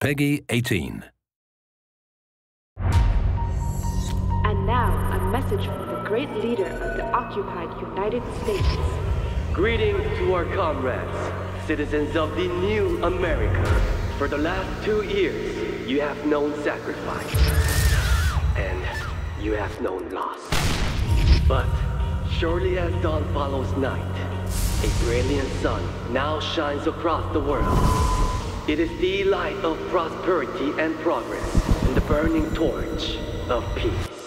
PEGI 18. And now, a message from the great leader of the occupied United States. Greetings to our comrades, citizens of the new America. For the last two years, you have known sacrifice. And you have known loss. But surely as dawn follows night, a brilliant sun now shines across the world. It is the light of prosperity and progress, and the burning torch of peace.